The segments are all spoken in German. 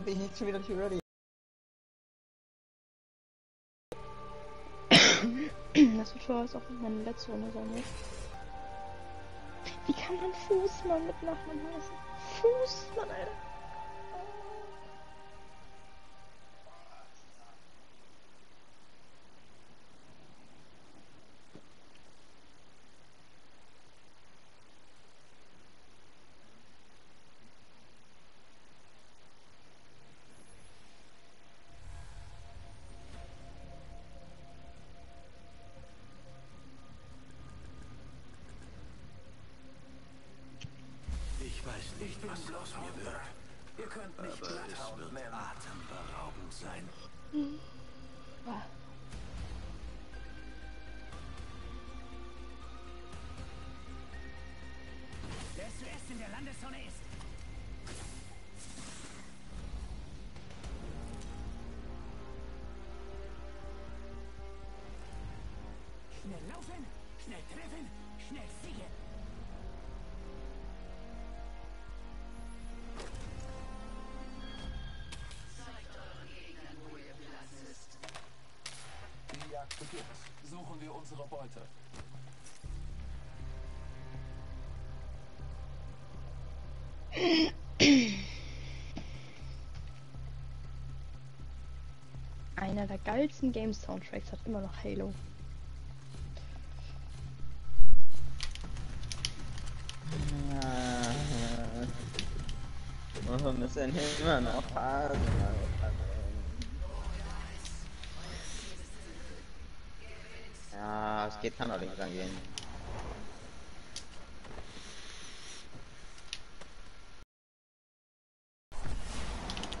bin ich nicht schon wieder nicht ready. Das wird schon auch meine letzte Runde sein, ne? Wie kann man Fußmann mit Nachnamen heißen? Fußmann, Alter. Ich nicht, was aus mir wird. Ihr könnt es Bloodhound wird nennen. atemberaubend sein. Ah. Der zuerst in der Landeszone ist. Schnell laufen, schnell treffen, schnell siegen. Unsere Beute. Einer der geilsten Game-Soundtracks hat immer noch Halo. Wir müssen immer noch Phasen. Geht, kann doch links angehen.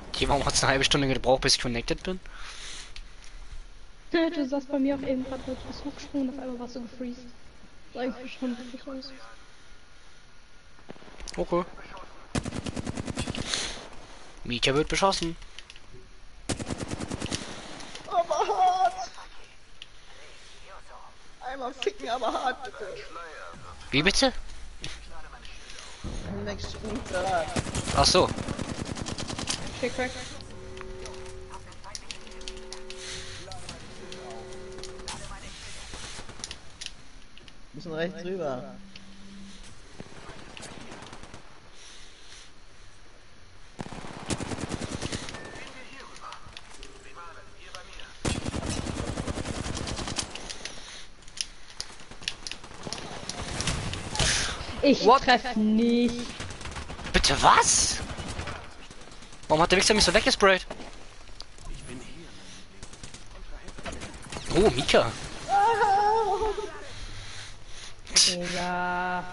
Okay, warum hat es eine halbe Stunde gebraucht, bis ich connected bin? Du saßt bei mir auch eben gerade mit was hochgesprungen und auf einmal warst du gefreezed. Sah eigentlich schon wirklich aus. Okay. Mika wird beschossen. Aber hart! Einmal ficken, aber hart, bitte. Wie bitte? Next Strat. Ach so. Shake crack. Müssen rechts rüber. Ich What? treff nicht. Bitte was? Warum hat der Wichser mich so weggesprayt? Oh, Mika. Digga.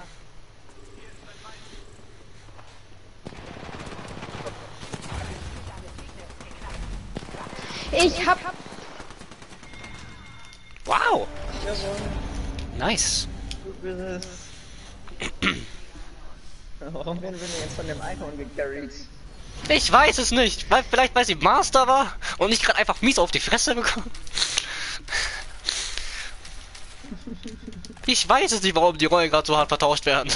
Ich hab. Wow. Jawohl, Nice. du bist es. Warum werden wir denn jetzt von dem Icon gecarried? Ich weiß es nicht. Weil, vielleicht weil sie Master war und ich gerade einfach mies auf die Fresse bekommen. Ich weiß es nicht, warum die Rollen gerade so hart vertauscht werden.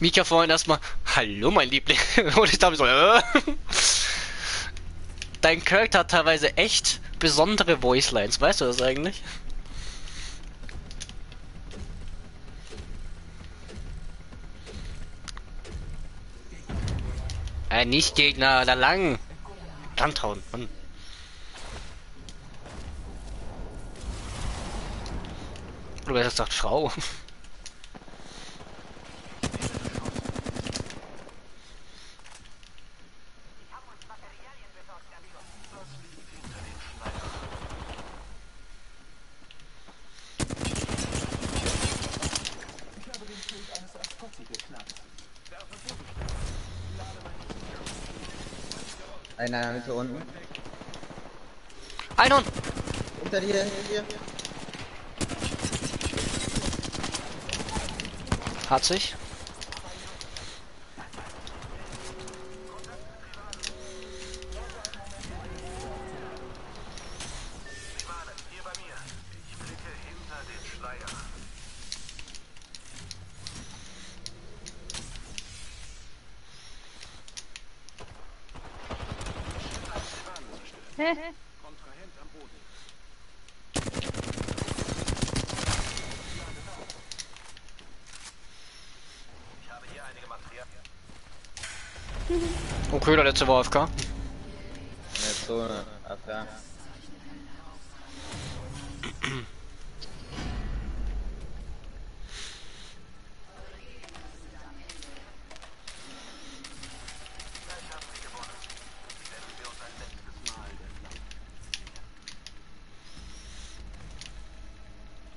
Mika vorhin erstmal, hallo mein Liebling. Und ich dachte so, äh? Dein Charakter hat teilweise echt besondere Voicelines, weißt du das eigentlich? Äh, nicht Gegner, da lang. Landhauen, Mann. Du hast gesagt Frau. Einer in der Mitte unten. Einhorn! Hinter dir, hinter dir. Hat sich. Hä? Kontrahent am Boden. Okay, der letzte war AFK. Der Zone. AFK.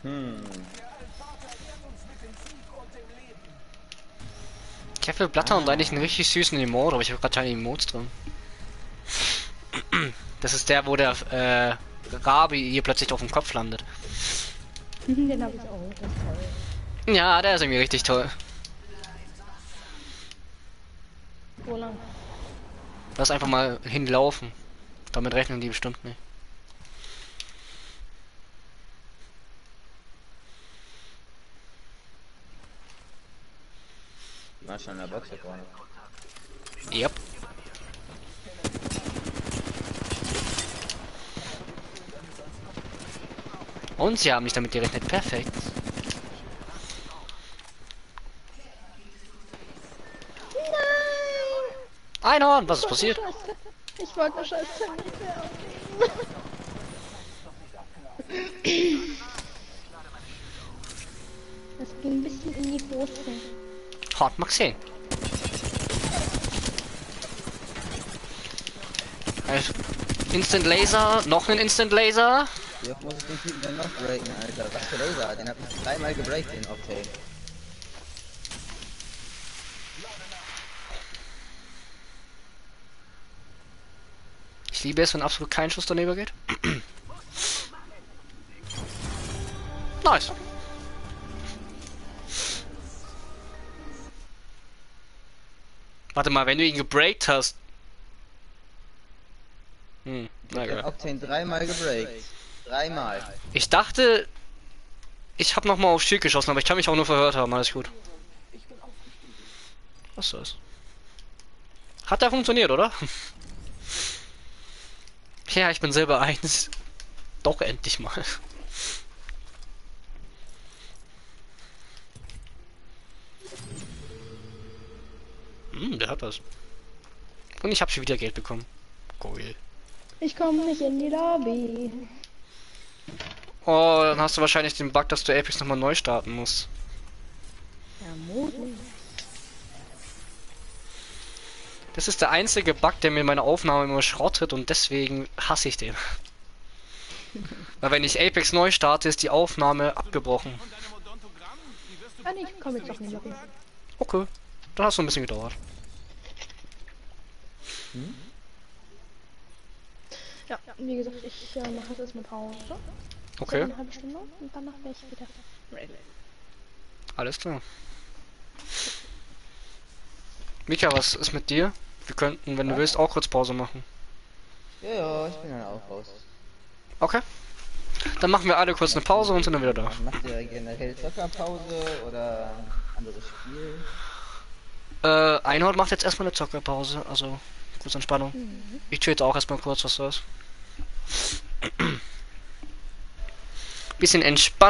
Hm. Ich habe für Bloodhound eigentlich einen richtig süßen Emote, aber ich habe gerade keine Emotes drin. Das ist der, wo der äh, Rabi hier plötzlich auf dem Kopf landet. Den hab ich auch. Das ist toll. Ja, der ist irgendwie richtig toll. Wo lang? Lass einfach mal hinlaufen. Damit rechnen die bestimmt nicht. War schon in der Box hier vorne. Yep. Und sie haben nicht damit gerechnet. Perfekt. Einhorn, was ist passiert? Ich wollte eine scheiß nicht mehr Das ging ein bisschen in die Hose. Mag sehen. Also, Instant Laser, noch ein Instant Laser. Oft muss ich den Typen denn noch breaken, Alter? Was für Laser? Den hab ich dreimal gebreakt, den Octane. Ich liebe es, wenn absolut kein Schuss daneben geht. nice. Warte mal, wenn du ihn gebreakt hast. Hm, na Ich hab egal. Octane dreimal gebreakt. Dreimal. Ich dachte, ich habe noch mal auf Schild geschossen, aber ich kann mich auch nur verhört haben. Alles gut. Was ist das? Hat ja funktioniert, oder? ja, ich bin selber eins. Doch endlich mal. Hm, der hat was. Und ich habe schon wieder Geld bekommen. Cool. Ich komme nicht in die Lobby. Oh, dann hast du wahrscheinlich den Bug, dass du Apex nochmal neu starten musst. Vermutlich. Das ist der einzige Bug, der mir meine Aufnahme immer schrottet und deswegen hasse ich den. Weil wenn ich Apex neu starte, ist die Aufnahme abgebrochen. Ah, nee, ich komme jetzt die Lobby. Okay, dann hast du ein bisschen gedauert. Ja, wie gesagt, ich äh, mache jetzt erstmal Pause. Okay, Eine halbe Stunde und danach wäre ich wieder alles klar. Mika, was ist mit dir? Wir könnten, wenn du willst, auch kurz Pause machen. Ja, ja, ich bin dann auch raus. Okay. Dann machen wir alle kurz eine Pause und sind dann wieder da. Macht ihr generell Zockerpause oder anderes Spiel? Äh, Einhorn macht jetzt erstmal eine Zockerpause, also kurz Entspannung. Ich chill jetzt auch erstmal kurz, was das. Bisschen entspannen.